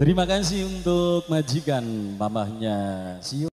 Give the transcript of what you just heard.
Terima kasih untuk majikan mamahnya Sio.